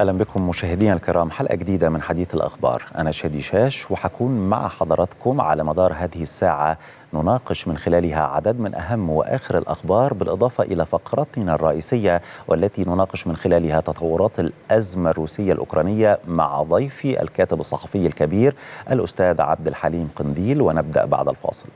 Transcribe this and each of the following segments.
أهلا بكم مشاهدينا الكرام حلقة جديدة من حديث الأخبار. أنا شادي شاش وحكون مع حضراتكم على مدار هذه الساعة. نناقش من خلالها عدد من أهم وآخر الأخبار بالإضافة إلى فقرتنا الرئيسية والتي نناقش من خلالها تطورات الأزمة الروسية الأوكرانية مع ضيفي الكاتب الصحفي الكبير الأستاذ عبد الحليم قنديل. ونبدأ بعد الفاصل.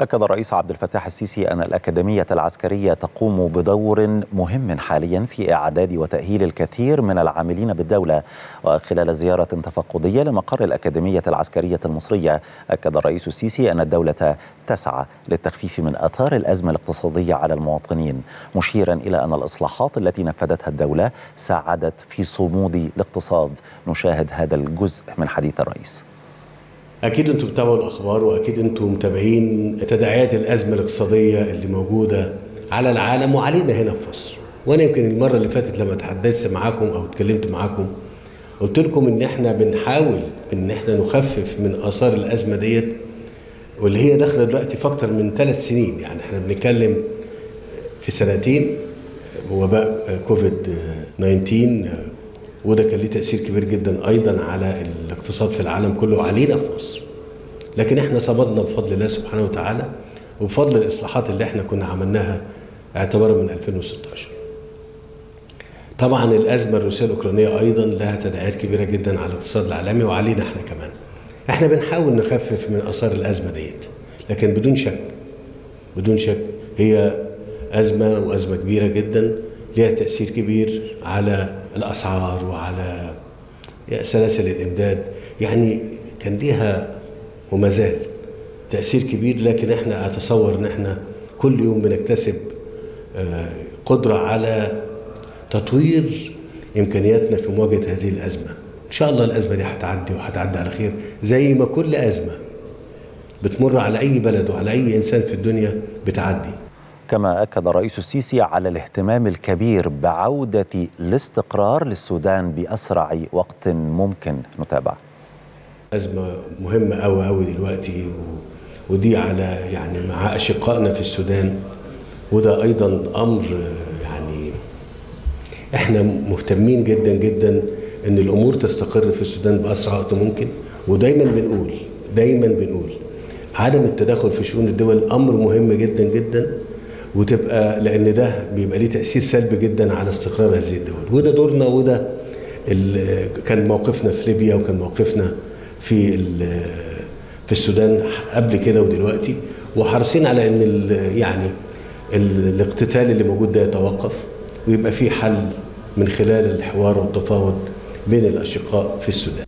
أكد الرئيس عبد الفتاح السيسي أن الأكاديمية العسكرية تقوم بدور مهم حاليا في إعداد وتأهيل الكثير من العاملين بالدولة. وخلال زيارة تفقدية لمقر الأكاديمية العسكرية المصرية أكد الرئيس السيسي أن الدولة تسعى للتخفيف من أثار الأزمة الاقتصادية على المواطنين مشيرا إلى أن الإصلاحات التي نفذتها الدولة ساعدت في صمود الاقتصاد. نشاهد هذا الجزء من حديث الرئيس. أكيد أنتم بتتابعوا الأخبار وأكيد أنتم متابعين تداعيات الأزمة الاقتصادية اللي موجودة على العالم وعلينا هنا في مصر. وأنا يمكن المرة اللي فاتت لما تحدثت معاكم أو اتكلمت معاكم قلت لكم إن إحنا بنحاول إن إحنا نخفف من آثار الأزمة ديت واللي هي داخلة دلوقتي في أكتر من ثلاث سنين. يعني إحنا بنتكلم في سنتين وباء كوفيد 19 وده كان ليه تأثير كبير جدا أيضا على الاقتصاد في العالم كله وعلينا في مصر. لكن إحنا صمدنا بفضل الله سبحانه وتعالى وبفضل الإصلاحات اللي إحنا كنا عملناها اعتبارا من 2016 طبعا الأزمة الروسية الأوكرانية أيضا لها تداعيات كبيرة جدا على الاقتصاد العالمي وعلينا إحنا كمان. إحنا بنحاول نخفف من آثار الأزمة ديت لكن بدون شك بدون شك هي أزمة وأزمة كبيرة جدا لها تأثير كبير على الأسعار وعلى سلاسل الإمداد. يعني كان ليها وما زال تأثير كبير لكن إحنا أتصور إن إحنا كل يوم بنكتسب قدرة على تطوير إمكانياتنا في مواجهة هذه الأزمة. إن شاء الله الأزمة دي هتعدي وهتعدي على خير زي ما كل أزمة بتمر على أي بلد وعلى أي إنسان في الدنيا بتعدي. كما أكد الرئيس السيسي على الاهتمام الكبير بعودة الاستقرار للسودان بأسرع وقت ممكن. نتابع. أزمة مهمة أوي أوي دلوقتي. ودي على يعني مع أشقائنا في السودان. وده أيضا أمر يعني إحنا مهتمين جدا جدا إن الأمور تستقر في السودان بأسرع وقت ممكن. ودايما بنقول دايما بنقول عدم التدخل في شؤون الدول أمر مهم جدا جدا. وتبقى لأن ده بيبقى ليه تأثير سلبي جدا على استقرار هذه الدول. وده دورنا وده كان موقفنا في ليبيا وكان موقفنا في في السودان قبل كده ودلوقتي. وحريصين على إن يعني ال الاقتتال اللي موجود ده يتوقف ويبقى في حل من خلال الحوار والتفاوض بين الأشقاء في السودان.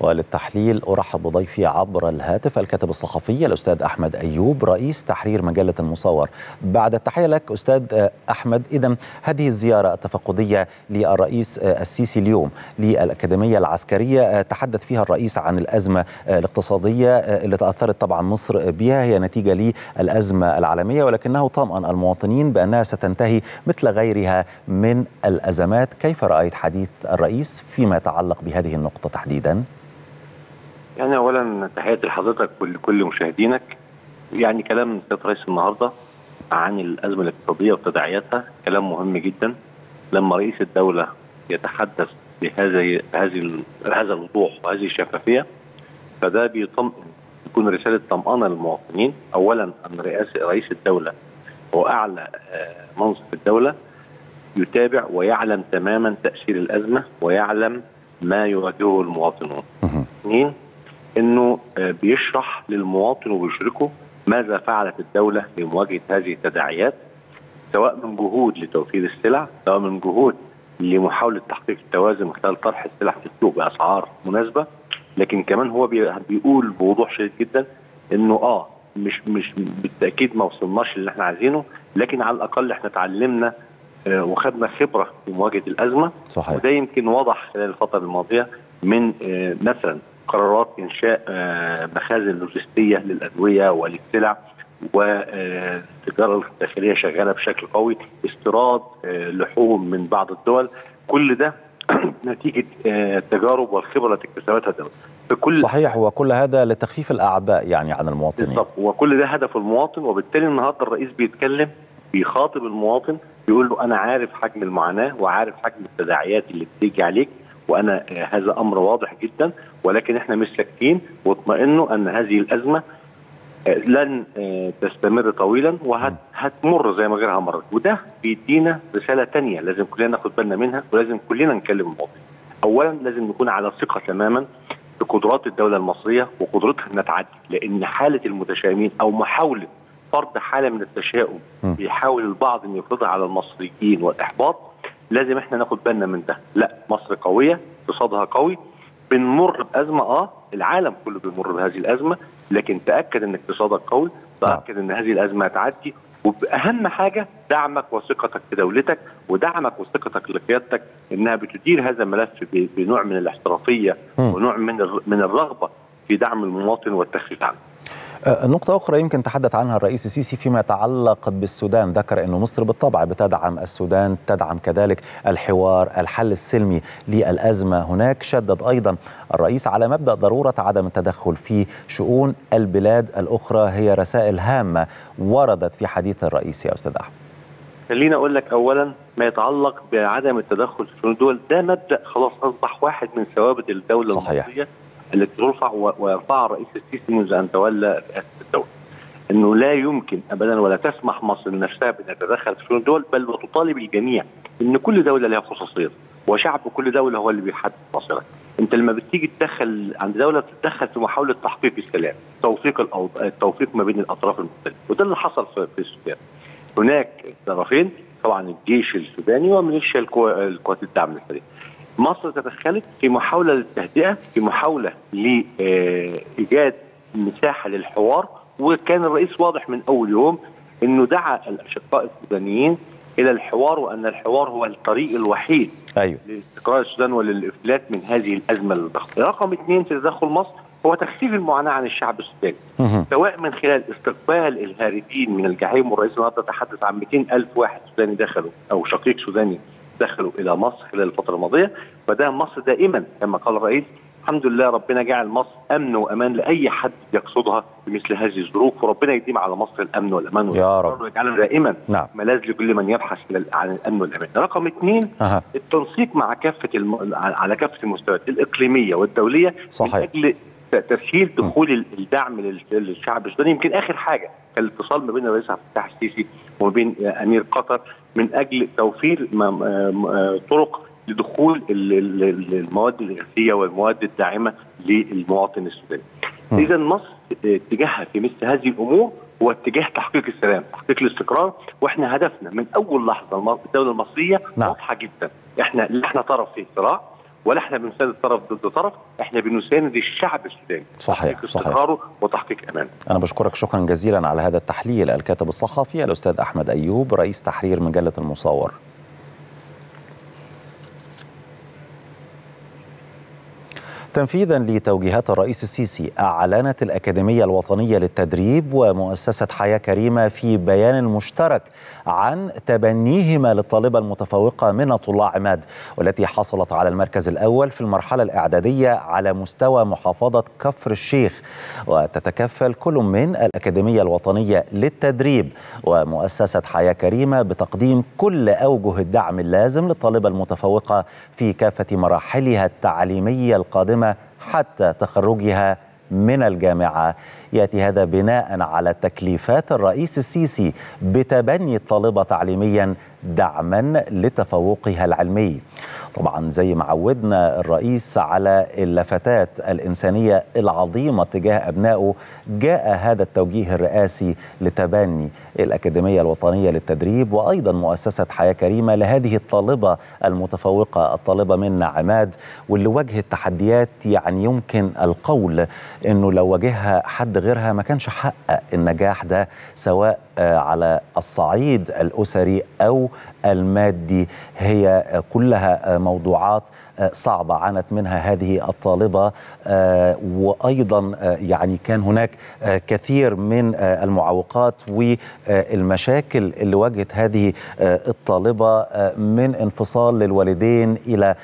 وللتحليل أرحب بضيفي عبر الهاتف الكاتب الصحفي الأستاذ أحمد أيوب رئيس تحرير مجلة المصور. بعد التحية لك أستاذ أحمد إذا هذه الزيارة التفقدية للرئيس السيسي اليوم للأكاديمية العسكرية. تحدث فيها الرئيس عن الأزمة الاقتصادية اللي تأثرت طبعا مصر بها. هي نتيجة للأزمة العالمية ولكنه طمأن المواطنين بأنها ستنتهي مثل غيرها من الأزمات. كيف رأيت حديث الرئيس فيما يتعلق بهذه النقطة تحديداً؟ يعني اولا تحياتي لحضرتك ولكل مشاهدينك. يعني كلام سياده الرئيس النهارده عن الأزمة الاقتصادية وتداعياتها كلام مهم جدا. لما رئيس الدولة يتحدث بهذه هذه هذا الوضوح وهذه الشفافية فده بيطمئن يكون رسالة طمأنة للمواطنين. اولا أن رئاسه رئيس الدولة هو أعلى منصب الدولة يتابع ويعلم تماما تأثير الأزمة ويعلم ما يواجهه المواطنون. اثنين إنه بيشرح للمواطن وبيشركه ماذا فعلت الدولة لمواجهة هذه التداعيات سواء من جهود لتوفير السلع سواء من جهود لمحاولة تحقيق التوازن من خلال طرح السلع في السوق بأسعار مناسبة لكن كمان هو بيقول بوضوح شديد جدا إنه آه مش مش بالتأكيد ما وصلناش اللي إحنا عايزينه لكن على الأقل إحنا اتعلمنا آه وخدنا خبرة في مواجهة الأزمة صحيح. وده يمكن واضح خلال الفترة الماضية من آه مثلا قرارات إنشاء آه مخازن لوجستية للأدوية وللسلع والتجارة الداخلية شغالة بشكل قوي استيراد لحوم من بعض الدول. كل ده نتيجة التجارب والخبرة التي اكتسبتها الدولة. بكل صحيح وكل هذا لتخفيف الأعباء يعني عن المواطنين. بالضبط وكل ده هدف المواطن وبالتالي النهارده الرئيس بيتكلم بيخاطب المواطن بيقول له أنا عارف حجم المعاناة وعارف حجم التداعيات اللي بتيجي عليك. وأنا هذا أمر واضح جدا ولكن إحنا مش ساكتين واطمئنوا أن هذه الأزمة لن تستمر طويلا وهتمر زي ما غيرها مرت وده بيدينا رسالة ثانية لازم كلنا ناخد بالنا منها ولازم كلنا نكلم المواطن. اولا لازم نكون على ثقة تماما بقدرات الدولة المصرية وقدرتها إنها تعدي لأن حالة المتشائمين أو محاولة فرض حالة من التشاؤم بيحاول البعض ان يفرضها على المصريين والإحباط لازم إحنا ناخد بالنا من ده. لا مصر قوية اقتصادها قوي. بنمر بأزمة آه العالم كله بيمر بهذه الأزمة لكن تأكد إن اقتصادك قوي تأكد إن هذه الأزمة هتعدي. واهم حاجة دعمك وثقتك في دولتك ودعمك وثقتك لقيادتك إنها بتدير هذا الملف بنوع من الاحترافية ونوع من من الرغبة في دعم المواطن والتخفيف عنه. نقطة أخرى يمكن تحدث عنها الرئيس السيسي فيما يتعلق بالسودان. ذكر أن مصر بالطبع بتدعم السودان تدعم كذلك الحوار الحل السلمي للأزمة هناك. شدد أيضا الرئيس على مبدأ ضرورة عدم التدخل في شؤون البلاد الأخرى. هي رسائل هامة وردت في حديث الرئيس يا أستاذ أحمد. خليني أقول لك أولا ما يتعلق بعدم التدخل في الدول. ده مبدأ خلاص أصبح واحد من ثوابت الدولة صحيح. المصرية. التي ترفع ويرفعها الرئيس السيسي منذ أن تولى رئاسة الدولة. إنه لا يمكن ابدا ولا تسمح مصر لنفسها بان تتدخل في شؤون الدول بل وتطالب الجميع إن كل دولة لها خصوصيه وشعب كل دولة هو اللي بيحدد مصيرها. أنت لما بتيجي تدخل عند دولة بتتدخل في محاولة تحقيق السلام، توثيق الأوض... التوفيق ما بين الأطراف المختلفة، وده اللي حصل في, السودان. هناك طرفين طبعا الجيش السوداني وميليشيا. القوات الدعم السريع. مصر تدخلت في محاولة للتهدئة في محاولة لإيجاد مساحة للحوار وكان الرئيس واضح من أول يوم إنه دعا الأشقاء السودانيين إلى الحوار وأن الحوار هو الطريق الوحيد أيوه. لاستقرار السودان وللإفلات من هذه الأزمة الضخمة. رقم اثنين في تدخل مصر هو تخفيف المعاناة عن الشعب السوداني سواء من خلال استقبال الهاربين من الجحيم والرئيس النهارده تحدث عن 200 ألف واحد سوداني دخلوا أو شقيق سوداني دخلوا إلى مصر خلال الفترة الماضية فده مصر دائما كما قال الرئيس الحمد لله ربنا جعل مصر أمن وأمان لأي حد يقصدها بمثل هذه الظروف وربنا يديم على مصر الأمن والأمان يا رب ويجعلها دائما نعم. ملاذ لكل من يبحث عن الأمن والأمان. رقم اثنين أه. التنسيق مع كافة الم... على كافة المستويات الإقليمية والدولية صحيح. من أجل تسهيل دخول الدعم للشعب السوداني يمكن آخر حاجة كان الاتصال ما بين الرئيس عبد الفتاح السيسي وما بين أمير قطر من أجل توفير طرق لدخول المواد الغذائية والمواد الداعمة للمواطن السوداني. اذا مصر اتجاهها في مثل هذه الأمور هو اتجاه تحقيق السلام، تحقيق الاستقرار وإحنا هدفنا من أول لحظة الدولة المصرية نعم. واضحة جدا، إحنا إحنا طرف في صراع ولا إحنا بنساند طرف ضد طرف، إحنا بنساند الشعب السوداني. صحيح استقراره وتحقيق أمانه. أنا بشكرك شكرا جزيلا على هذا التحليل الكاتب الصحفي الأستاذ أحمد أيوب رئيس تحرير مجلة المصور. تنفيذا لتوجيهات الرئيس السيسي أعلنت الأكاديمية الوطنية للتدريب ومؤسسة حياة كريمة في بيان مشترك عن تبنيهما للطالبة المتفوقة منى طلع عماد والتي حصلت على المركز الأول في المرحلة الإعدادية على مستوى محافظة كفر الشيخ. وتتكفل كل من الأكاديمية الوطنية للتدريب ومؤسسة حياة كريمة بتقديم كل أوجه الدعم اللازم للطالبة المتفوقة في كافة مراحلها التعليمية القادمة حتى تخرجها من الجامعة. يأتي هذا بناء على تكليفات الرئيس السيسي بتبني الطالبة تعليميا دعما لتفوقها العلمي. طبعا زي ما عودنا الرئيس على اللفتات الإنسانية العظيمة تجاه أبنائه جاء هذا التوجيه الرئاسي لتبني الأكاديمية الوطنية للتدريب وأيضا مؤسسة حياة كريمة لهذه الطالبة المتفوقة الطالبة منا عماد. واللي واجهت تحديات يعني يمكن القول أنه لو واجهها حد غيرها ما كانش حقق النجاح ده سواء على الصعيد الأسري أو المادي. هي كلها موضوعات صعبة عانت منها هذه الطالبة وأيضا يعني كان هناك كثير من المعوقات والمشاكل اللي واجهت هذه الطالبة من انفصال للوالدين إلى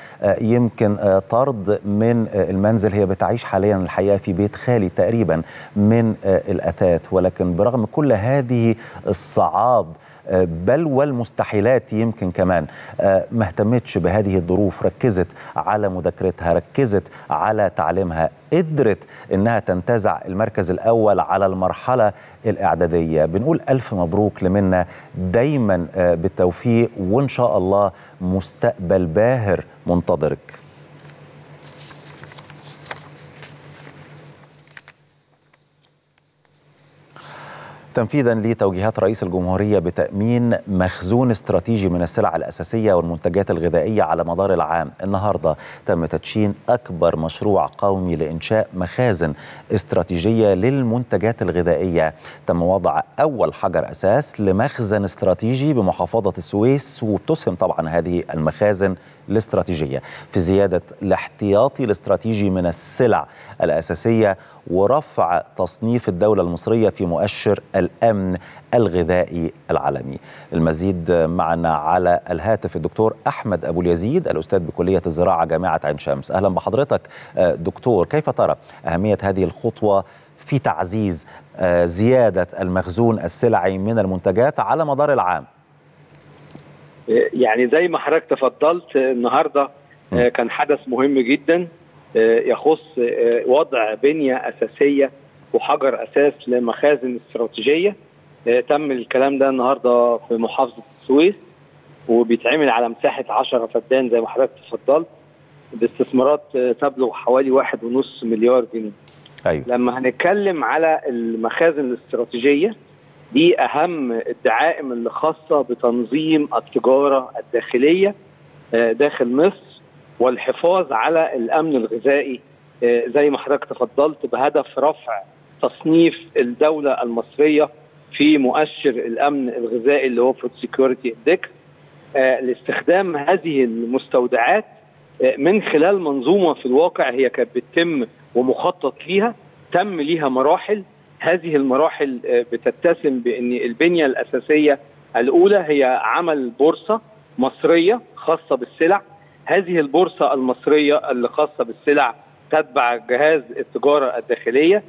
يمكن طرد من المنزل. هي بتعيش حاليا الحقيقة في بيت خالي تقريبا من الأثاث. ولكن برغم كل هذه الصعاب بل والمستحيلات يمكن كمان. ما اهتمتش بهذه الظروف ركزت على مذاكرتها ركزت على تعليمها قدرت إنها تنتزع المركز الأول على المرحلة الإعدادية. بنقول ألف مبروك لمنا دايما بالتوفيق وإن شاء الله مستقبل باهر منتظرك. تنفيذا لتوجيهات رئيس الجمهورية بتأمين مخزون استراتيجي من السلع الأساسية والمنتجات الغذائية على مدار العام، النهارده تم تدشين أكبر مشروع قومي لإنشاء مخازن استراتيجية للمنتجات الغذائية، تم وضع أول حجر أساس لمخزن استراتيجي بمحافظة السويس وبتسهم طبعا هذه المخازن الاستراتيجية في زيادة الاحتياطي الاستراتيجي من السلع الأساسية ورفع تصنيف الدولة المصرية في مؤشر الأمن الغذائي العالمي. المزيد معنا على الهاتف الدكتور أحمد أبو اليزيد الأستاذ بكلية الزراعة جامعة عين شمس. أهلا بحضرتك دكتور، كيف ترى أهمية هذه الخطوة في تعزيز زيادة المخزون السلعي من المنتجات على مدار العام؟ يعني زي ما حضرتك تفضلت النهارده كان حدث مهم جدا يخص وضع بنية أساسية وحجر أساس لمخازن استراتيجية تم الكلام ده النهارده في محافظة السويس وبيتعمل على مساحة 10 فدان زي ما حضرتك تفضلت باستثمارات تبلغ حوالي واحد ونص مليار جنيه. أيوة. لما هنتكلم على المخازن الاستراتيجية دي أهم الدعائم اللي خاصة بتنظيم التجارة الداخلية داخل مصر والحفاظ على الأمن الغذائي. زي ما حضرتك تفضلت بهدف رفع تصنيف الدولة المصرية في مؤشر الأمن الغذائي اللي هو food security index لاستخدام هذه المستودعات من خلال منظومة في الواقع هي كانت بتتم ومخطط ليها تم ليها مراحل. هذه المراحل بتتسم بإن البنية الأساسية الأولى هي عمل بورصة مصرية خاصة بالسلع. هذه البورصة المصرية اللي خاصة بالسلع تتبع جهاز التجارة الداخلية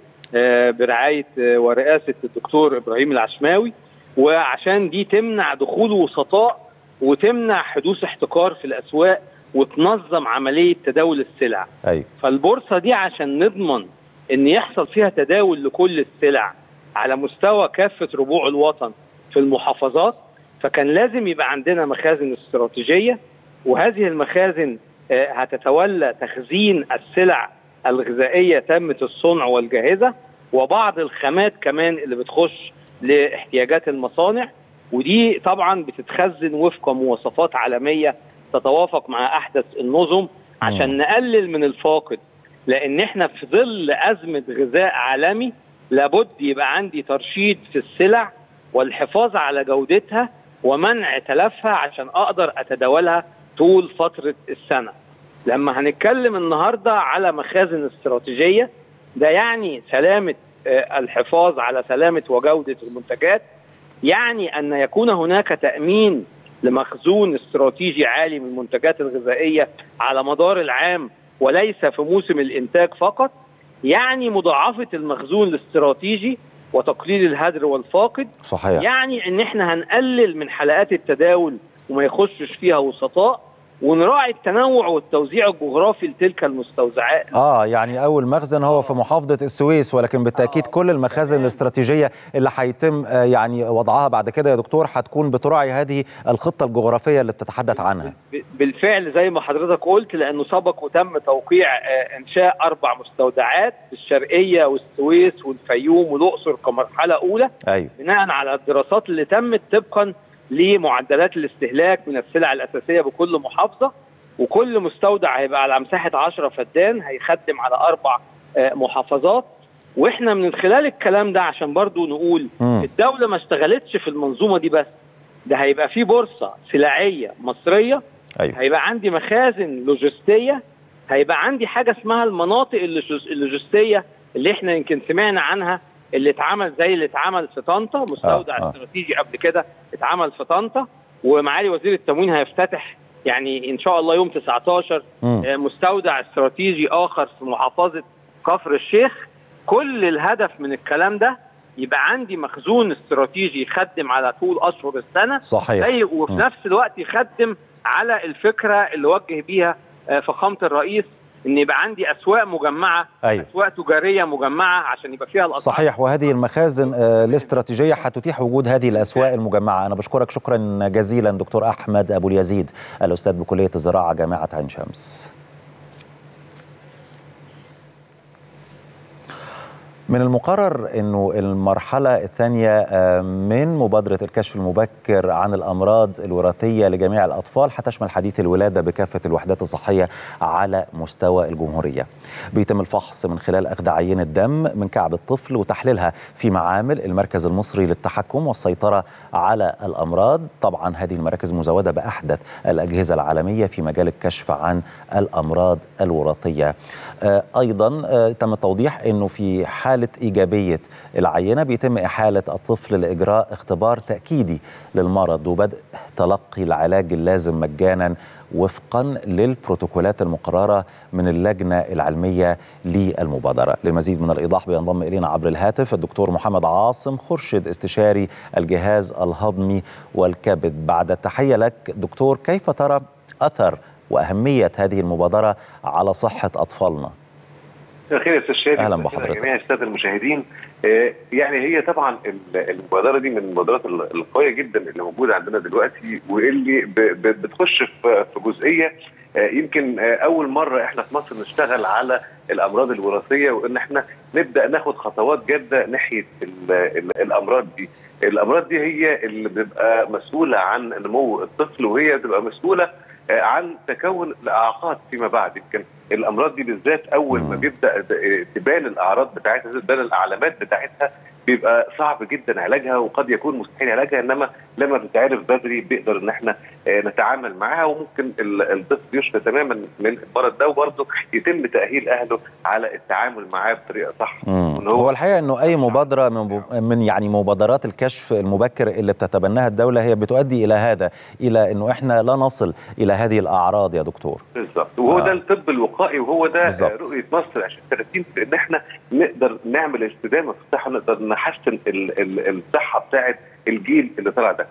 برعاية ورئاسة الدكتور إبراهيم العشماوي. وعشان دي تمنع دخول وسطاء وتمنع حدوث احتكار في الأسواق وتنظم عملية تداول السلع. أيوة. فالبورصة دي عشان نضمن إن يحصل فيها تداول لكل السلع على مستوى كافة ربوع الوطن في المحافظات فكان لازم يبقى عندنا مخازن استراتيجية وهذه المخازن هتتولى تخزين السلع الغذائية تامة الصنع والجاهزة وبعض الخامات كمان اللي بتخش لاحتياجات المصانع ودي طبعا بتتخزن وفق مواصفات عالمية تتوافق مع أحدث النظم عشان نقلل من الفاقد لأن إحنا في ظل أزمة غذاء عالمي لابد يبقى عندي ترشيد في السلع والحفاظ على جودتها ومنع تلفها عشان أقدر أتداولها طول فترة السنة. لما هنتكلم النهارده على مخازن استراتيجية ده يعني سلامة الحفاظ على سلامة وجودة المنتجات يعني أن يكون هناك تأمين لمخزون استراتيجي عالي من المنتجات الغذائية على مدار العام وليس في موسم الإنتاج فقط يعني مضاعفة المخزون الاستراتيجي وتقليل الهدر والفاقد. صحيح. يعني إن إحنا هنقلل من حلقات التداول وما يخشش فيها وسطاء ونراعي التنوع والتوزيع الجغرافي لتلك المستودعات آه يعني أول مخزن هو في محافظة السويس ولكن بالتأكيد آه، كل المخازن. الاستراتيجية اللي هيتم آه، يعني وضعها بعد كده يا دكتور هتكون بتراعي هذه الخطة الجغرافية اللي بتتحدث عنها. بالفعل زي ما حضرتك قلت لأنه سبق وتم توقيع آه، إنشاء أربع مستودعات في الشرقيه والسويس والفيوم والأقصر كمرحلة أولى. أيوه. بناء على الدراسات اللي تمت طبقا لمعدلات الاستهلاك من السلع الأساسية بكل محافظة وكل مستودع هيبقى على مساحة 10 فدان هيخدم على أربع آه، محافظات وإحنا من خلال الكلام ده عشان برضو نقول مم. الدولة ما اشتغلتش في المنظومة دي بس ده هيبقى في بورصة سلعيه مصرية أيوه هيبقى عندي مخازن لوجستية هيبقى عندي حاجة اسمها المناطق اللوجس- اللوجستية اللي إحنا يمكن سمعنا عنها اللي اتعمل زي اللي اتعمل في طنطا مستودع آه، آه. استراتيجي قبل كده اتعمل في طنطا ومعالي وزير التموين هيفتتح يعني إن شاء الله يوم 19 مم. آه، مستودع استراتيجي آخر في محافظة كفر الشيخ كل الهدف من الكلام ده يبقى عندي مخزون استراتيجي يخدم على طول أشهر السنة صحيح زي وفي مم. نفس الوقت يخدم على الفكرة اللي وجه بيها آه، فخامة الرئيس إن يبقى عندي أسواق مجمعة أيوة. أسواق تجارية مجمعة عشان يبقى فيها الأسعار. صحيح وهذه المخازن آه، الاستراتيجية هتتيح وجود هذه الأسواق المجمعة. أنا بشكرك شكرا جزيلا دكتور أحمد أبو اليزيد الأستاذ بكلية الزراعة جامعة عين شمس. من المقرر إنه المرحلة الثانية آه، من مبادرة الكشف المبكر عن الأمراض الوراثية لجميع الأطفال هتشمل حديث الولادة بكافة الوحدات الصحية على مستوى الجمهورية. بيتم الفحص من خلال أخذ عينة دم من كعب الطفل وتحليلها في معامل المركز المصري للتحكم والسيطرة على الأمراض، طبعا هذه المراكز مزودة بأحدث الأجهزة العالمية في مجال الكشف عن الأمراض الوراثية. آه، أيضا آه، تم التوضيح إنه في حالة إيجابية العينة بيتم إحالة الطفل لإجراء اختبار تأكيدي للمرض وبدء تلقي العلاج اللازم مجانا وفقا للبروتوكولات المقررة من اللجنة العلمية للمبادرة، للمزيد من الإيضاح بينضم إلينا عبر الهاتف الدكتور محمد عاصم خرشد استشاري الجهاز الهضمي والكبد. بعد التحية لك دكتور كيف ترى أثر وأهمية هذه المبادرة على صحة أطفالنا؟ مساء الخير يا أستاذ شادي الخير بحضرتك. جميع الساده المشاهدين آه، يعني هي طبعا ال- المبادرة دي من المبادرات ال- القوية جدا اللي موجودة عندنا دلوقتي واللي بتخش في جزئية آه، يمكن آه، أول مرة إحنا في مصر نشتغل على الأمراض الوراثية وإن إحنا نبدأ ناخد خطوات جادة ناحية ال- ال- الأمراض دي الأمراض دي هي اللي بتبقى مسؤولة عن نمو الطفل وهي بتبقى مسؤولة عن تكون الأعاقات فيما بعد يمكن الأمراض دي بالذات أول ما. بيبدأ تبان الأعراض بتاعتها تبان العلامات بتاعتها بيبقى صعب جدا علاجها وقد يكون مستحيل علاجها إنما لما بتتعرف بدري بيقدر إن إحنا آه، نتعامل معاها وممكن ال- الطفل يشفى تماما من المرض ده وبرضه يتم تأهيل أهله على التعامل معاه بطريقة صح. وإن هو الحقيقة إنه أي مبادرة من من يعني مبادرات الكشف المبكر اللي بتتبناها الدولة هي بتؤدي إلى هذا إلى إنه إحنا لا نصل إلى هذه الأعراض يا دكتور بالظبط وهو آه. ده الطب الوقائي وهو ده بالظبط. آه، رؤية مصر 2030 في ان إحنا نقدر نعمل استدامه في الصحه نقدر نحسن ال- ال- الصحة بتاعه الجيل اللي طلع ده.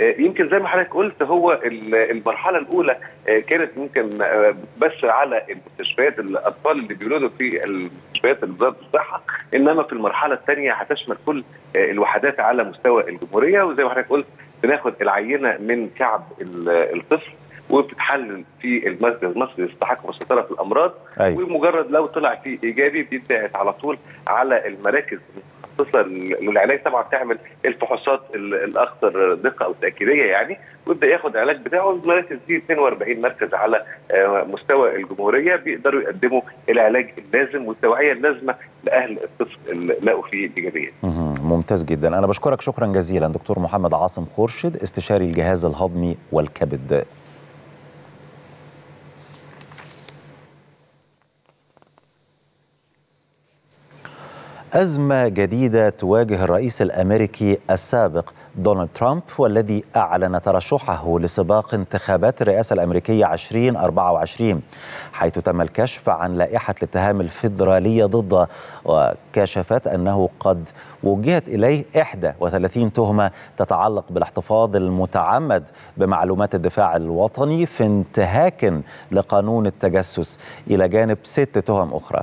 آه، يمكن زي ما حضرتك قلت هو ال- المرحلة الأولى آه، كانت ممكن آه، بس على المستشفيات الأطفال اللي بيولدوا في المستشفيات وزارة الصحة إنما في المرحلة الثانية هتشمل كل الوحدات على مستوى الجمهورية وزي ما حضرتك قلت بناخد العينة من كعب ال- الطفل وبتتحلل في المركز المصري للتحكم والسيطره في الأمراض. أيوه. ومجرد لو طلع فيه إيجابي بيتبعت على طول على المراكز المتخصصه للعلاج طبعا تعمل الفحوصات ال- الاكثر دقة أو تأكيدية يعني ويبدأ ياخد العلاج بتاعه المراكز دي 42 مركز على آه، مستوى الجمهورية بيقدروا يقدموا العلاج اللازم والتوعية اللازمة لأهل الطفل اللي لقوا فيه الإيجابية. ممتاز جدا. أنا بشكرك. شكرا جزيلا. دكتور محمد عاصم خورشد استشاري الجهاز الهضمي والكبد. أزمة جديدة تواجه الرئيس الأمريكي السابق دونالد ترامب والذي أعلن ترشحه لسباق انتخابات الرئاسة الأمريكية 2024 حيث تم الكشف عن لائحة الاتهام الفيدرالية ضده وكشفت أنه قد وجهت إليه 31 تهمة تتعلق بالاحتفاظ المتعمد بمعلومات الدفاع الوطني في انتهاك لقانون التجسس إلى جانب ست تهم أخرى.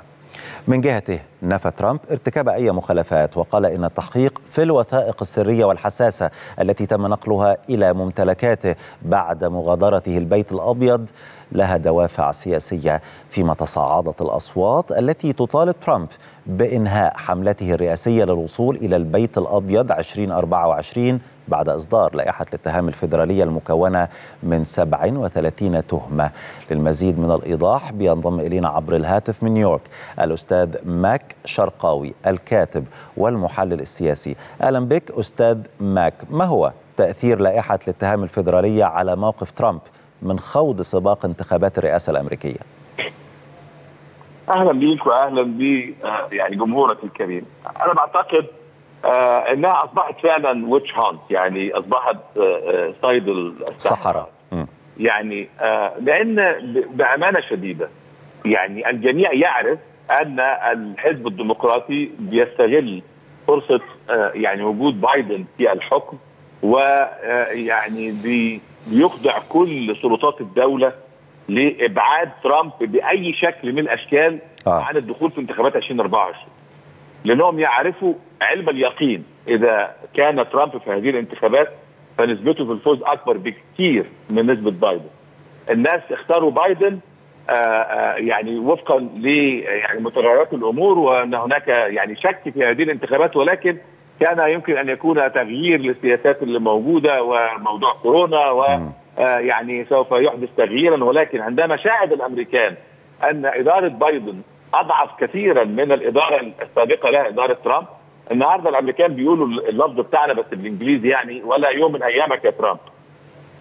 من جهته نفى ترامب ارتكاب أي مخالفات وقال إن التحقيق في الوثائق السرية والحساسة التي تم نقلها إلى ممتلكاته بعد مغادرته البيت الأبيض لها دوافع سياسية فيما تصاعدت الأصوات التي تطالب ترامب بإنهاء حملته الرئاسية للوصول إلى البيت الأبيض 2024 بعد إصدار لائحة الاتهام الفيدرالية المكونة من 37 تهمة. للمزيد من الإيضاح بينضم إلينا عبر الهاتف من نيويورك الأستاذ ماك شرقاوي الكاتب والمحلل السياسي. أهلا بك أستاذ ماك ما هو تأثير لائحة الاتهام الفيدرالية على موقف ترامب من خوض سباق انتخابات الرئاسة الأمريكية؟ أهلا بيك واهلا ب يعني جمهورك الكريم. أنا بعتقد آه إنها أصبحت فعلا witch hunt يعني أصبحت آه صيد السحرة. يعني آه لأن بأمانة شديدة يعني الجميع يعرف أن الحزب الديمقراطي بيستغل فرصة يعني وجود بايدن في الحكم ويعني بيخضع كل سلطات الدولة لإبعاد ترامب بأي شكل من الأشكال آه. عن الدخول في انتخابات 2024 لأنهم يعرفوا علم اليقين إذا كان ترامب في هذه الانتخابات فنسبته في الفوز أكبر بكثير من نسبة بايدن. الناس اختاروا بايدن آآ آآ يعني وفقا ل يعني متغيرات الأمور وأن هناك يعني شك في هذه الانتخابات ولكن كان يمكن أن يكون تغيير للسياسات اللي موجودة وموضوع كورونا و. آه يعني سوف يحدث تغييرا ولكن عندما شاهد الأمريكان أن إدارة بايدن أضعف كثيرا من الإدارة السابقة لها إدارة ترامب. النهارده الأمريكان بيقولوا اللفظ بتاعنا بس بالإنجليزي يعني ولا يوم من أيامك يا ترامب.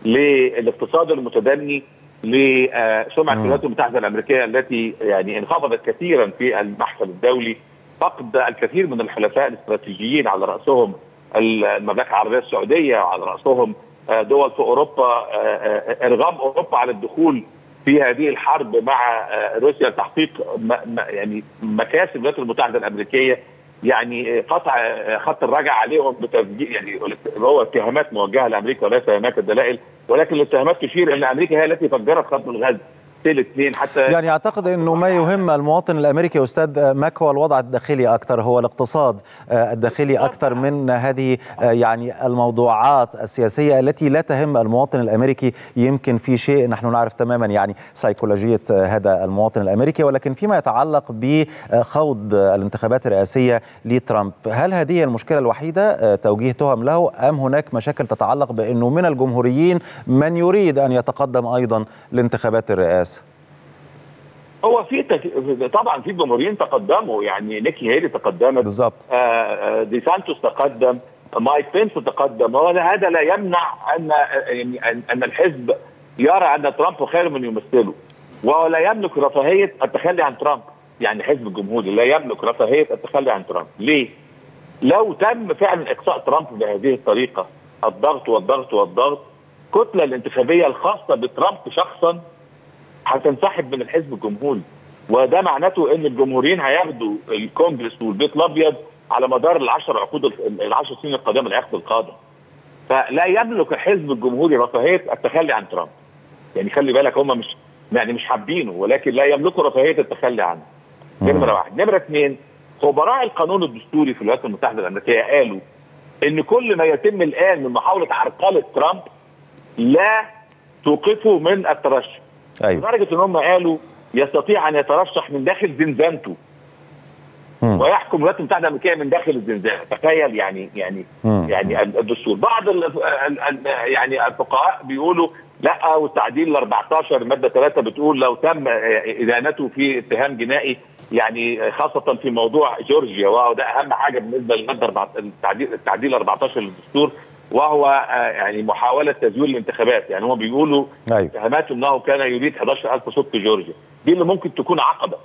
للاقتصاد المتدني لسمعة الولايات المتحدة الأمريكية التي يعني انخفضت كثيرا في المحفل الدولي. فقد الكثير من الحلفاء الاستراتيجيين على رأسهم المملكة العربية السعودية وعلى رأسهم دول في أوروبا إرغام أوروبا على الدخول في هذه الحرب مع روسيا لتحقيق يعني مكاسب الولايات المتحدة الأمريكية يعني قطع خط الرجع عليهم بتسجيل يعني هو اتهامات موجهة لأمريكا وليس هناك دلائل ولكن الاتهامات تشير إن أمريكا هي التي فجرت خط الغاز الاثنين حتى يعني أعتقد إنه ما يهم المواطن الأمريكي أستاذ ماك هو الوضع الداخلي أكثر هو الاقتصاد الداخلي أكثر من هذه يعني الموضوعات السياسية التي لا تهم المواطن الأمريكي يمكن في شيء. نحن نعرف تماما يعني سيكولوجية هذا المواطن الأمريكي. ولكن فيما يتعلق بخوض الانتخابات الرئاسية لترامب هل هذه المشكلة الوحيدة توجيه تهم له؟ أم هناك مشاكل تتعلق بأنه من الجمهوريين من يريد أن يتقدم أيضا لانتخابات الرئاسة؟ هو في تك... طبعا في جمهوريين تقدموا يعني نيكي هيلي تقدمت بالظبط دي سانتوس تقدم مايك بينس تقدم هذا لا يمنع ان يعني ان الحزب يرى أن ترامب خير من يمثله. ولا يملك رفاهية التخلي عن ترامب. يعني حزب الجمهوري لا يملك رفاهية التخلي عن ترامب. ليه؟ لو تم فعلا إقصاء ترامب بهذه الطريقة الضغط والضغط والضغط الكتله الانتخابية الخاصة بترامب شخصا هتنسحب من الحزب الجمهوري. وده معناته إن الجمهوريين هياخدوا الكونجرس والبيت الأبيض على مدار العشر عقود العشر سنين القادمة العقد القادم. فلا يملك الحزب الجمهوري رفاهية التخلي عن ترامب. يعني خلي بالك هم مش يعني مش حابينه ولكن لا يملكوا رفاهية التخلي عنه. نمرة واحد. نمرة اثنين خبراء القانون الدستوري في الولايات المتحدة الأمريكية قالوا إن كل ما يتم الآن من محاولة عرقلة ترامب لا توقفه من الترشح. أيوة. لدرجة إن هم قالوا يستطيع أن يترشح من داخل زنزانته. ويحكم الولايات المتحدة الأمريكية من داخل الزنزانه تخيل يعني يعني مم. يعني الدستور بعض ال ال ال يعني الفقهاء بيقولوا لا والتعديل ال 14 الماده 3 بتقول لو تم إدانته في اتهام جنائي يعني خاصة في موضوع جورجيا وده أهم حاجة بالنسبة للماده التعديل التعديل 14 للدستور وهو يعني محاولة تزوير الانتخابات. يعني هم بيقولوا أيوة. اتهامات انه كان يريد 11000 صوت في جورجيا. دي اللي ممكن تكون عقبة.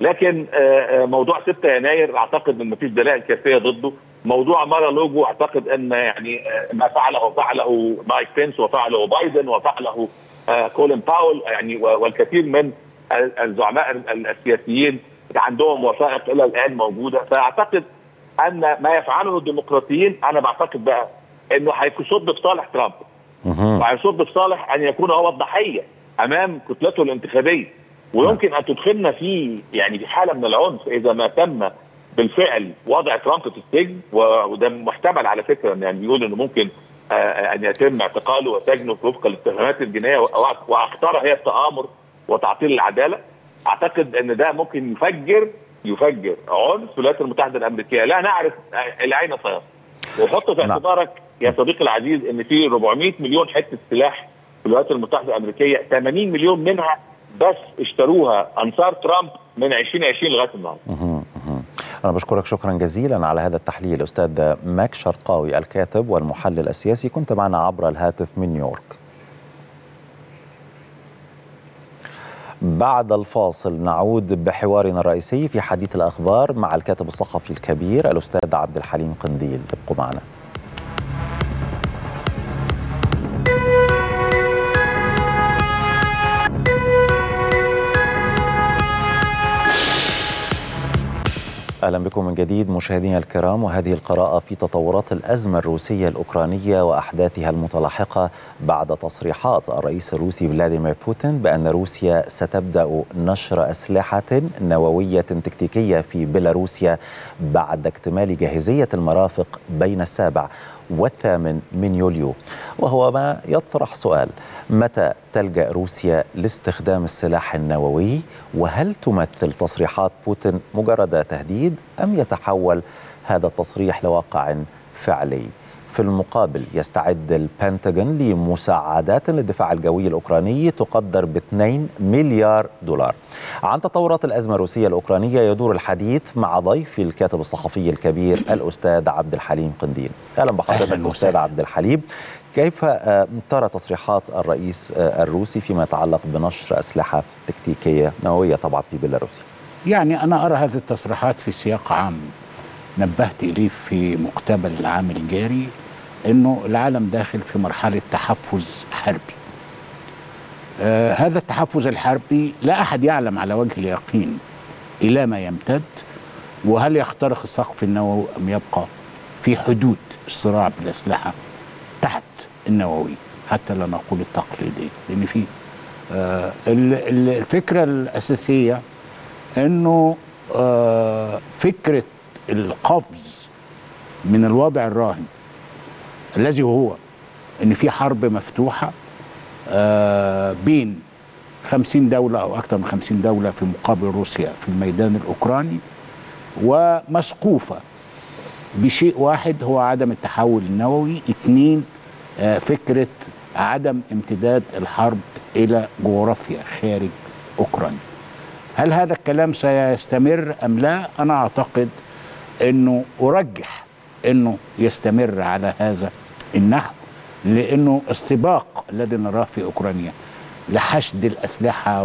لكن موضوع 6 يناير أعتقد إن مفيش دلائل كافية ضده. موضوع مارا لوجو أعتقد إن يعني ما فعله فعله مايك بينس وفعله بايدن وفعله كولين باول يعني والكثير من الزعماء السياسيين عندهم وثائق إلى الآن موجودة. فأعتقد أن ما يفعله الديمقراطيين أنا بعتقد بقى إنه هيصب في صالح ترامب. وهيصب في صالح أن يكون هو الضحية أمام كتلته الانتخابية. ويمكن أن تدخلنا في يعني في حالة من العنف إذا ما تم بالفعل وضع ترامب في السجن. وده محتمل على فكرة يعني بيقول إنه ممكن أن يتم اعتقاله وسجنه وفقا للاتهامات الجنائية. واخطرها هي التآمر وتعطيل العدالة. أعتقد إن ده ممكن يفجر يفجر عنف الولايات المتحدة الأمريكية. لا نعرف إلى اين سيصل وحط في اعتبارك يا صديقي العزيز إن في 400 مليون حتة سلاح في الولايات المتحدة الأمريكية 80 مليون منها بس اشتروها أنصار ترامب من 2020 لغاية النهارده. أنا بشكرك شكرا جزيلا على هذا التحليل أستاذ ماك شرقاوي الكاتب والمحلل السياسي. كنت معنا عبر الهاتف من نيويورك. بعد الفاصل نعود بحوارنا الرئيسي في حديث الأخبار مع الكاتب الصحفي الكبير الأستاذ عبد الحليم قنديل. ابقوا معنا. أهلا بكم من جديد مشاهدينا الكرام وهذه القراءة في تطورات الأزمة الروسية الأوكرانية وأحداثها المتلاحقة بعد تصريحات الرئيس الروسي فلاديمير بوتين بأن روسيا ستبدأ نشر أسلحة نووية تكتيكية في بيلاروسيا بعد اكتمال جاهزية المرافق بين السابع والثامن من يوليو. وهو ما يطرح سؤال متى تلجأ روسيا لاستخدام السلاح النووي؟ وهل تمثل تصريحات بوتين مجرد تهديد أم يتحول هذا التصريح لواقع فعلي؟ في المقابل يستعد البنتاغون لمساعدات للدفاع الجوي الأوكراني تقدر ب 2 مليار دولار. عن تطورات الأزمة الروسية الأوكرانية يدور الحديث مع ضيفي الكاتب الصحفي الكبير الأستاذ عبد الحليم قنديل. أهلا بحضرتك أستاذ عبد الحليم. كيف ترى تصريحات الرئيس الروسي فيما يتعلق بنشر أسلحة تكتيكية نووية طبعا في بيلاروسيا؟ يعني أنا أرى هذه التصريحات في سياق عام. نبهت إليه في مقتبل العام الجاري. أنه العالم داخل في مرحلة تحفز حربي. آه هذا التحفز الحربي لا أحد يعلم على وجه اليقين إلى ما يمتد وهل يخترق السقف النووي أم يبقى في حدود الصراع بالأسلحة تحت النووي؟ حتى لا نقول التقليدية لأن في آه الفكرة الأساسية أنه آه فكرة القفز من الوضع الراهن الذي هو إن في حرب مفتوحة آه بين خمسين دولة أو أكثر من خمسين دولة في مقابل روسيا في الميدان الأوكراني ومسقوفة بشيء واحد هو عدم التحول النووي. اثنين آه فكرة عدم امتداد الحرب إلى جغرافيا خارج أوكرانيا. هل هذا الكلام سيستمر أم لا؟ أنا أعتقد أنه أرجح أنه يستمر على هذا النحو لأنه السباق الذي نراه في أوكرانيا لحشد الأسلحة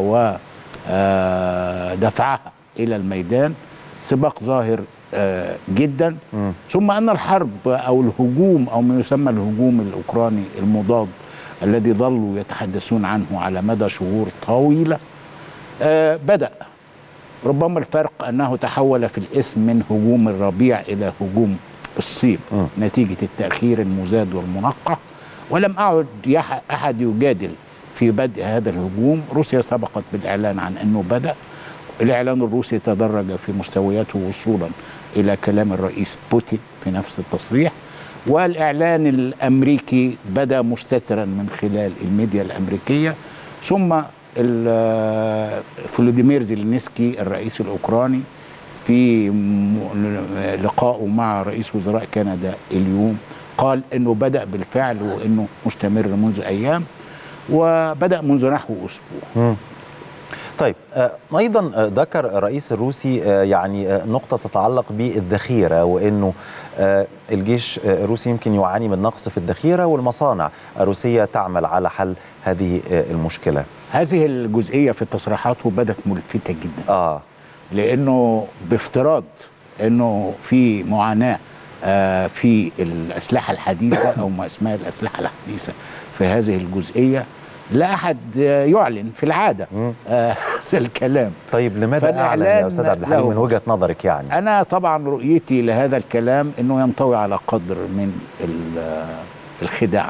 ودفعها إلى الميدان سباق ظاهر جدا م. ثم أن الحرب أو الهجوم أو ما يسمى الهجوم الأوكراني المضاد الذي ظلوا يتحدثون عنه على مدى شهور طويلة بدأ ربما الفرق أنه تحول في الاسم من هجوم الربيع إلى هجوم الصيف م. نتيجة التأخير المزاد والمنقح ولم أعد أحد يجادل في بدء هذا الهجوم. روسيا سبقت بالإعلان عن أنه بدأ. الإعلان الروسي تدرج في مستوياته وصولا إلى كلام الرئيس بوتين في نفس التصريح. والإعلان الأمريكي بدأ مستترا من خلال الميديا الأمريكية. ثم فولوديمير زيلينسكي الرئيس الأوكراني في لقائه مع رئيس وزراء كندا اليوم قال إنه بدأ بالفعل وإنه مستمر منذ أيام وبدأ منذ نحو أسبوع. م. طيب أيضا ذكر الرئيس الروسي يعني نقطة تتعلق بالذخيرة وإنه الجيش الروسي يمكن يعاني من نقص في الذخيرة والمصانع الروسية تعمل على حل هذه المشكلة. هذه الجزئية في تصريحاته بدت ملفتة جدا. آه. لأنه بافتراض إنه في معاناة آه، في الأسلحة الحديثة أو ما اسمها الأسلحة الحديثة في هذه الجزئية لا أحد آه، يعلن في العادة آه، هذا الكلام. طيب لماذا أعلن يا أستاذ عبد الحليم من وجهة نظرك يعني؟ أنا طبعا رؤيتي لهذا الكلام إنه ينطوي على قدر من ال- الخداع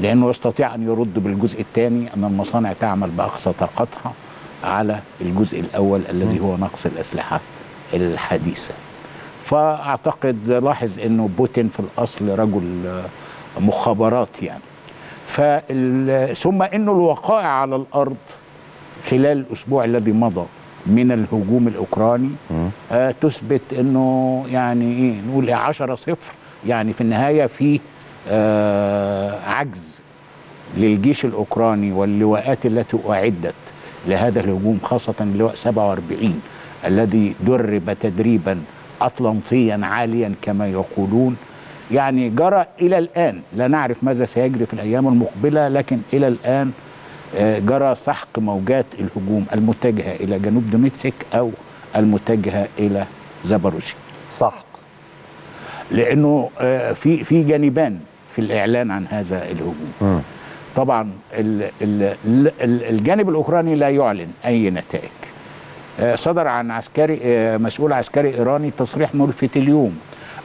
لأنه يستطيع أن يرد بالجزء الثاني ان المصانع تعمل بأقصى طاقتها. على الجزء الأول الذي هو نقص الأسلحة الحديثة. فأعتقد لاحظ إنه بوتين في الأصل رجل مخابرات يعني. ثم انه الوقائع على الأرض خلال الأسبوع الذي مضى من الهجوم الأوكراني آه تثبت إنه يعني إيه نقول 10 صفر. يعني في النهاية في آه عجز للجيش الأوكراني واللواءات التي أعدت لهذا الهجوم خاصة اللواء 47 الذي درب تدريبا اطلنطيا عاليا كما يقولون. يعني جرى إلى الآن لا نعرف ماذا سيجري في الأيام المقبلة لكن إلى الآن آه، جرى سحق موجات الهجوم المتجهة إلى جنوب دونيتسك أو المتجهة إلى زاباروجيا صح. لأنه آه، في في جانبان في الإعلان عن هذا الهجوم. مم. طبعا ال ال ال الجانب الأوكراني لا يعلن أي نتائج آه، صدر عن عسكري آه، مسؤول عسكري إيراني تصريح ملفت اليوم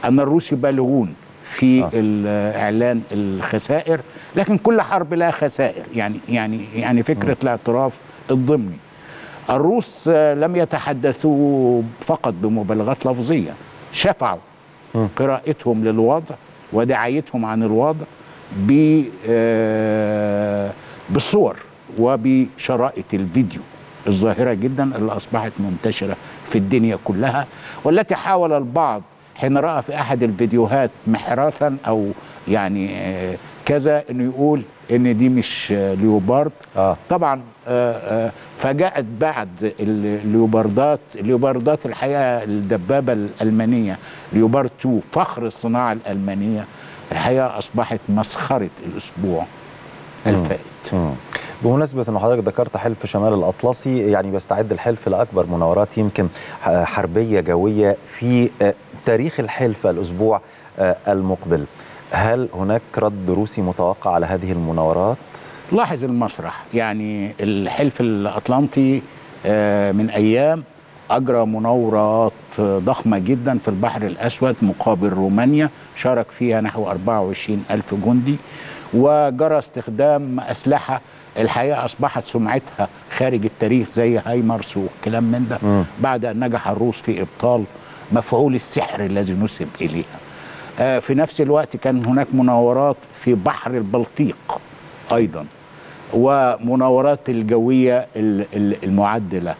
أن الروس يبالغون في آه. آه. إعلان الخسائر لكن كل حرب لها خسائر يعني يعني يعني فكرة الاعتراف الضمني الروس آه، لم يتحدثوا فقط بمبالغات لفظية شفعوا قراءتهم للوضع ودعايتهم عن الوضع آه، بالصور وبشرائط الفيديو الظاهرة جدا اللي أصبحت منتشرة في الدنيا كلها والتي حاول البعض حين رأى في أحد الفيديوهات محراثا أو يعني آه، كذا إنه يقول إن دي مش آه، ليوبارد آه. طبعا آه، آه، فجاءت بعد الليوباردات الليوباردات الحقيقة الدبابة الألمانية ليوبارد 2 فخر الصناعة الألمانية الحقيقة أصبحت مسخرة الأسبوع الفائت. بمناسبة أن حضرتك ذكرت حلف شمال الأطلسي يعني بيستعد الحلف لأكبر مناورات يمكن حربية جوية في آه، تاريخ الحلف الأسبوع آه، المقبل هل هناك رد روسي متوقع على هذه المناورات؟ لاحظ المسرح يعني الحلف الأطلنطي آه، من أيام أجرى مناورات ضخمة جدا في البحر الأسود مقابل رومانيا شارك فيها نحو 24 ألف جندي وجرى استخدام أسلحة. الحقيقة أصبحت سمعتها خارج التاريخ زي هايمرس والكلام من ده. بعد أن نجح الروس في إبطال مفعول السحر الذي نسب إليها. آه، في نفس الوقت كان هناك مناورات في بحر البلطيق أيضا ومناورات الجوية ال- ال- المعدلة.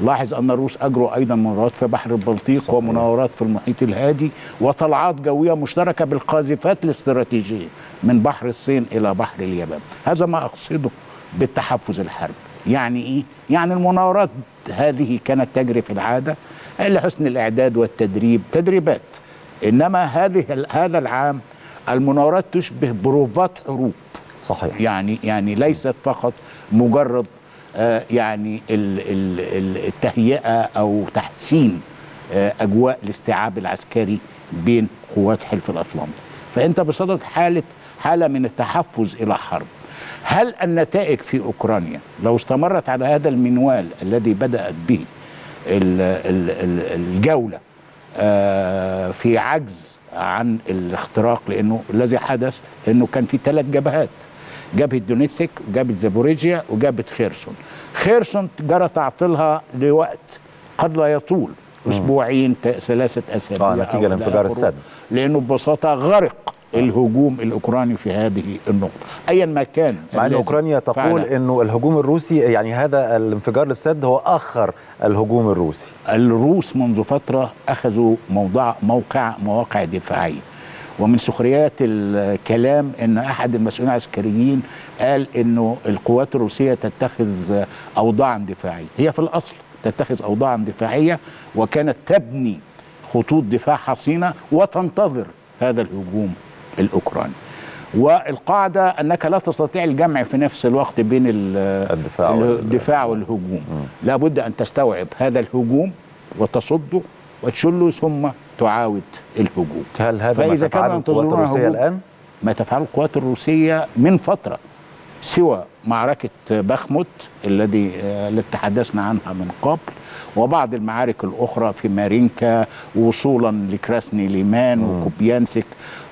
لاحظ أن الروس أجروا أيضا مناورات في بحر البلطيق صحيح. ومناورات في المحيط الهادي وطلعات جوية مشتركة بالقاذفات الاستراتيجية من بحر الصين إلى بحر اليابان. هذا ما أقصده بالتحفز الحربي يعني إيه؟ يعني المناورات هذه كانت تجري في العادة لحسن الإعداد والتدريب. تدريبات. إنما هذه هذا العام المناورات تشبه بروفات حروب. صحيح. يعني يعني ليست فقط مجرد يعني ال- ال- التهيئة أو تحسين آه، أجواء الاستيعاب العسكري بين قوات حلف الاطلنطي فأنت بصدد حالة حالة من التحفز إلى حرب. هل النتائج في أوكرانيا لو استمرت على هذا المنوال الذي بدأت به ال- ال- ال- الجولة آه، في عجز عن الاختراق لأنه الذي حدث إنه كان في ثلاث جبهات. جبهه دونيتسك وجبهه زابوريجيا وجبهه خيرسون خيرسون جرى تعطيلها لوقت قد لا يطول أسبوعين ثلاثة أسابيع آه، نتيجة أو لانفجار. السد. لأنه ببساطة غرق الهجوم الأوكراني في هذه النقطة ايا ما كان مع أن الذي أوكرانيا تقول. أنه الهجوم الروسي يعني هذا الانفجار للسد هو أخر الهجوم الروسي الروس منذ فترة أخذوا موضع موقع مواقع دفاعية ومن سخريات الكلام إن أحد المسؤولين العسكريين قال إنه القوات الروسية تتخذ اوضاعا دفاعية. هي في الأصل تتخذ اوضاعا دفاعية وكانت تبني خطوط دفاع حصينة وتنتظر هذا الهجوم الأوكراني. والقاعدة أنك لا تستطيع الجمع في نفس الوقت بين ال- الدفاع الدفاع والهجوم. لابد أن تستوعب هذا الهجوم وتصده وتشله ثم تعاود الهجوم. هل هذا ما فإذا تفعله القوات الروسية الآن؟ ما تفعله القوات الروسية من فترة سوى معركة بخمت الذي آه، التي تحدثنا عنها من قبل وبعض المعارك الأخرى في مارينكا وصولا لكراسني ليمان وكوبيانسك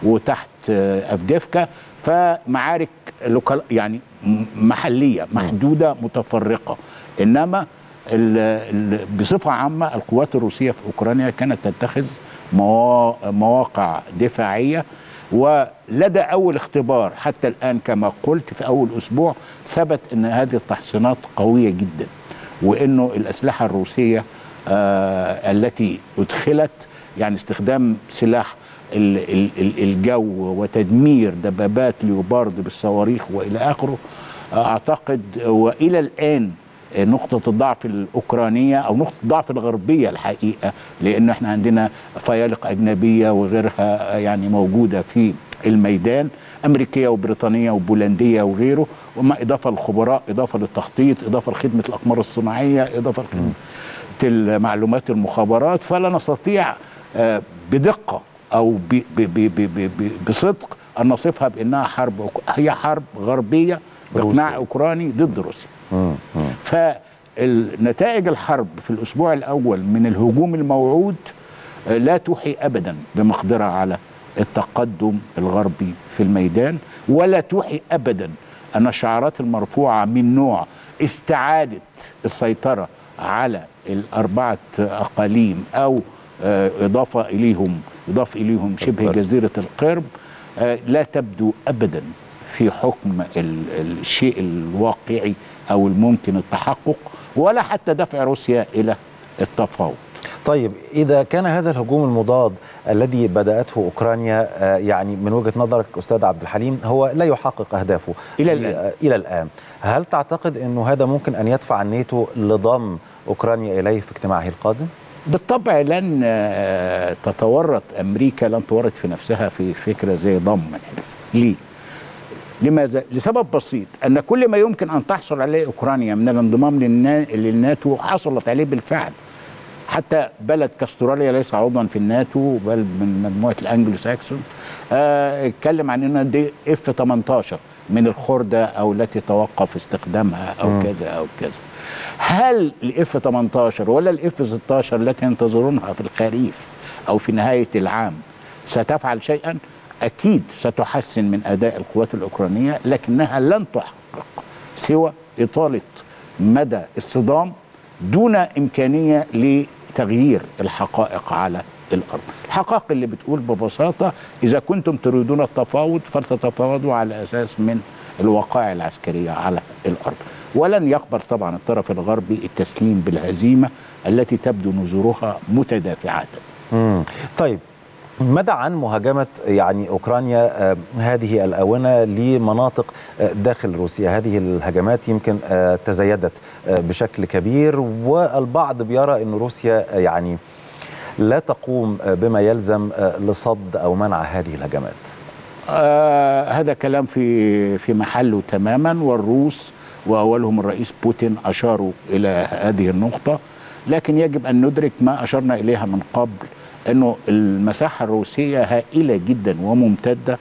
وتحت آه، أفديفكا. فمعارك لوكال يعني محلية محدودة متفرقة. إنما ال ال بصفة عامة القوات الروسية في أوكرانيا كانت تتخذ مواقع دفاعية ولدى أول اختبار حتى الآن كما قلت في أول أسبوع ثبت أن هذه التحصينات قوية جدا وأنه الأسلحة الروسية آه التي أدخلت يعني استخدام سلاح ال- ال- ال- الجو وتدمير دبابات ليوبارد بالصواريخ وإلى آخره أعتقد وإلى الآن نقطة الضعف الأوكرانية أو نقطة الضعف الغربية الحقيقة لأن إحنا عندنا فيالق أجنبية وغيرها يعني موجودة في الميدان أمريكية وبريطانية وبولندية وغيره وما إضافة للخبراء إضافة للتخطيط إضافة لخدمة الأقمار الصناعية إضافة لخدمة المعلومات المخابرات. فلا نستطيع آه، بدقة أو بصدق أن نصفها بأنها حرب هي حرب غربية بإقناع. أوكراني ضد روسيا. فنتائج الحرب في الأسبوع الأول من الهجوم الموعود آه، لا توحي أبدا بمقدرة على التقدم الغربي في الميدان ولا توحي أبدا أن الشعارات المرفوعة من نوع استعادة السيطرة على الأربعة أقاليم أو آه، إضافة إليهم إضافة إليهم شبه. جزيرة القرب آه، لا تبدو أبدا في حكم ال- ال- الشيء الواقعي أو الممكن التحقق ولا حتى دفع روسيا إلى التفاوض طيب إذا كان هذا الهجوم المضاد الذي بدأته أوكرانيا آه، يعني من وجهة نظرك أستاذ عبد الحليم هو لا يحقق أهدافه إلى الآن. إلى الآن هل تعتقد أنه هذا ممكن أن يدفع الناتو لضم أوكرانيا إليه في اجتماعه القادم؟ بالطبع لن آه، تتورط أمريكا لن تورط في نفسها في فكرة زي ضم الحلف ليه لماذا؟ لسبب بسيط أن كل ما يمكن أن تحصل عليه أوكرانيا من الانضمام للنا- للناتو حصلت عليه بالفعل. حتى بلد كاستراليا ليس عضوا في الناتو بل من مجموعة الأنجلو ساكسون. آه، اتكلم عن عن دي F 18 من الخردة أو التي توقف استخدامها أو كذا أو كذا. هل ال F 18 ولا ال F 16 التي ينتظرونها في الخريف أو في نهاية العام ستفعل شيئا؟ أكيد ستحسن من أداء القوات الأوكرانية لكنها لن تحقق سوى إطالة مدى الصدام دون إمكانية لتغيير الحقائق على الأرض. الحقائق اللي بتقول ببساطة إذا كنتم تريدون التفاوض فلتتفاوضوا على أساس من الوقائع العسكرية على الأرض. ولن يقبل طبعا الطرف الغربي التسليم بالهزيمة التي تبدو نذورها متدافعه. مم. طيب ماذا عن مهاجمة يعني أوكرانيا آه، هذه الآونة لمناطق آه، داخل روسيا؟ هذه الهجمات يمكن آه، تزايدت بشكل كبير والبعض بيرى أن روسيا يعني لا تقوم بما يلزم لصد أو منع هذه الهجمات. آه هذا كلام في في محله تماما والروس وأولهم الرئيس بوتين أشاروا إلى هذه النقطة لكن يجب أن ندرك ما أشرنا إليها من قبل. انه المساحة الروسية هائلة جدا وممتدة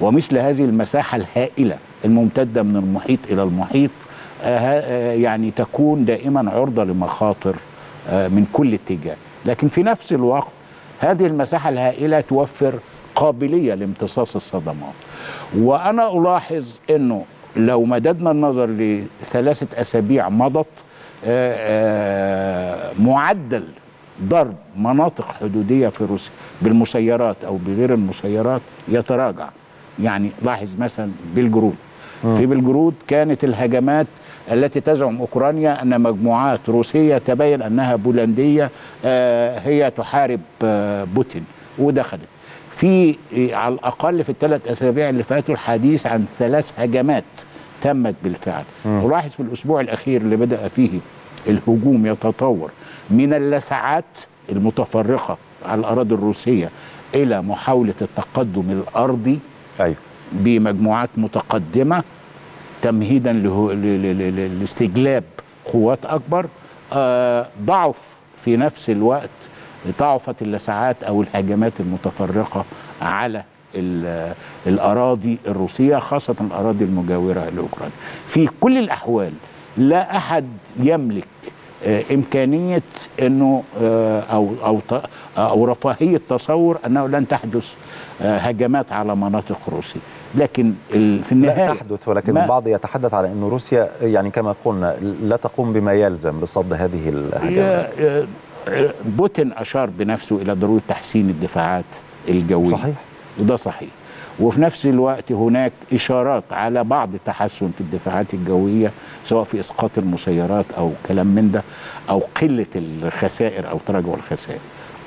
ومثل هذه المساحة الهائلة الممتدة من المحيط إلى المحيط آه آه، يعني تكون دائما عرضة لمخاطر آه من كل اتجاه. لكن في نفس الوقت هذه المساحة الهائلة توفر قابلية لامتصاص الصدمات. وأنا ألاحظ أنه لو مددنا النظر لثلاثة أسابيع مضت معدل ضرب مناطق حدودية في روسيا بالمسيرات أو بغير المسيرات يتراجع. يعني لاحظ مثلا بلجرود. في بلجرود كانت الهجمات التي تزعم أوكرانيا أن مجموعات روسية تبين أنها بولندية آه، هي تحارب آه، بوتين ودخلت. في آه، على الأقل في الثلاث أسابيع اللي فاتوا الحديث عن ثلاث هجمات تمت بالفعل. ولاحظ في الأسبوع الأخير اللي بدأ فيه الهجوم يتطور من اللسعات المتفرقة على الأراضي الروسية إلى محاولة التقدم الأرضي أيوه بمجموعات متقدمة تمهيدا له- ل- ل- ل- لاستجلاب قوات أكبر آه، ضعف في نفس الوقت ضعفت اللسعات أو الهجمات المتفرقة على ال- الأراضي الروسية خاصة الأراضي المجاورة لأوكرانيا. في كل الأحوال لا أحد يملك آه، إمكانية إنه آه، أو أو أو رفاهية تصور أنه لن تحدث آه، هجمات على مناطق روسيا. لكن في النهاية لا تحدث ولكن البعض يتحدث على أن روسيا يعني كما قلنا لا تقوم بما يلزم لصد هذه الهجمات. بوتين أشار بنفسه إلى ضرورة تحسين الدفاعات الجوية. صحيح. وده صحيح. وفي نفس الوقت هناك إشارات على بعض التحسن في الدفاعات الجوية سواء في إسقاط المسيرات أو كلام من ده أو قلة الخسائر أو تراجع الخسائر.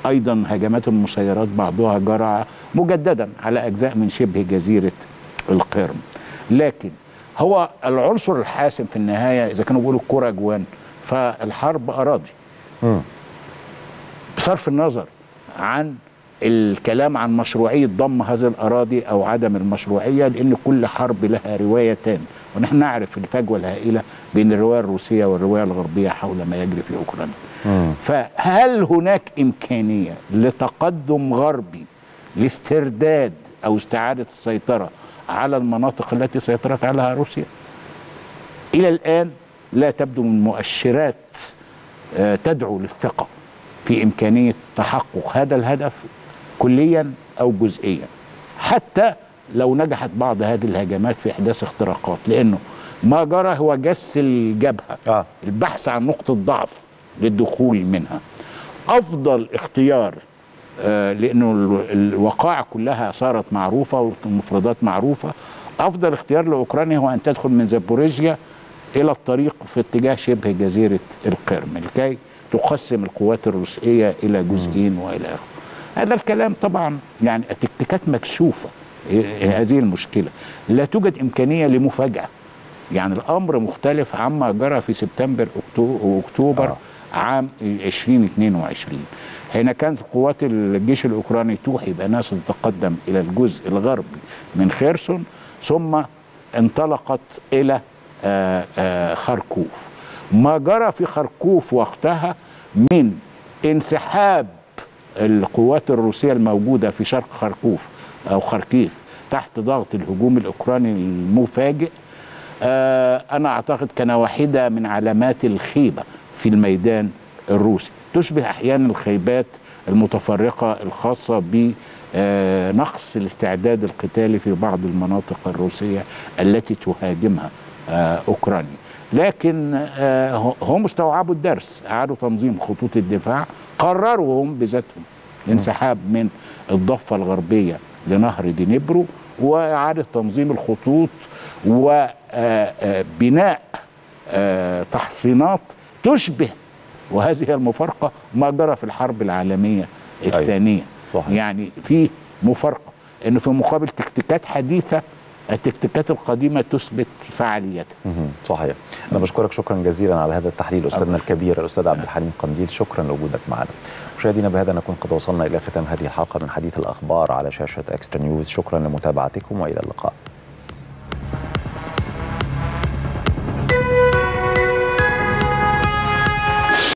أيضا هجمات المسيرات بعضها جرى مجددا على أجزاء من شبه جزيرة القرم. لكن هو العنصر الحاسم في النهاية إذا كانوا بيقولوا الكره جوان فالحرب أراضي. مم. بصرف النظر عن الكلام عن مشروعية ضم هذه الأراضي أو عدم المشروعية لأن كل حرب لها روايتان ونحن نعرف الفجوة الهائلة بين الرواية الروسية والرواية الغربية حول ما يجري في أوكرانيا. مم. فهل هناك إمكانية لتقدم غربي لاسترداد أو استعادة السيطرة على المناطق التي سيطرت عليها روسيا؟ إلى الآن لا تبدو من مؤشرات آه، تدعو للثقة في إمكانية تحقق هذا الهدف. كليا أو جزئيا. حتى لو نجحت بعض هذه الهجمات في إحداث اختراقات لأنه ما جرى هو جس الجبهة آه. البحث عن نقطة ضعف للدخول منها. أفضل اختيار آه، لأنه ال- الوقائع كلها صارت معروفة والمفردات معروفة. أفضل اختيار لأوكرانيا هو أن تدخل من زابوريجيا إلى الطريق في اتجاه شبه جزيرة القرم لكي تقسم القوات الروسية إلى جزئين وإلى آخره هذا الكلام طبعا يعني التكتيكات مكشوفة إيه- هذه المشكلة. لا توجد إمكانية لمفاجأة. يعني الأمر مختلف عما جرى في سبتمبر وأكتوبر آه. عام 2022 حين كانت قوات الجيش الأوكراني توحي بأنها ستتقدم إلى الجزء الغربي من خيرسون ثم انطلقت إلى آه، آه، خركوف. ما جرى في خركوف وقتها من انسحاب القوات الروسية الموجودة في شرق خركوف أو خركيف تحت ضغط الهجوم الأوكراني المفاجئ آه، أنا أعتقد كان واحدة من علامات الخيبة في الميدان الروسي. تشبه أحيانا الخيبات المتفرقة الخاصة بنقص الاستعداد القتالي في بعض المناطق الروسية التي تهاجمها آه، أوكرانيا. لكن آه، هم استوعبوا الدرس أعادوا تنظيم خطوط الدفاع قرروا هم بذاتهم الانسحاب من الضفة الغربية لنهر دينيبرو وإعادة تنظيم الخطوط وبناء تحصينات تشبه وهذه هي المفارقة ما جرى في الحرب العالمية الثانية. صحيح. يعني في مفارقة انه في مقابل تكتيكات حديثة التكتيكات القديمة تثبت فعاليتها. صحيح. أنا بشكرك شكرا جزيلا على هذا التحليل أستاذنا الكبير الأستاذ عبد الحليم قنديل. شكرا لوجودك معنا. مشاهدينا بهذا نكون قد وصلنا إلى ختام هذه الحلقة من حديث الأخبار على شاشة اكسترا نيوز شكرا لمتابعتكم وإلى اللقاء.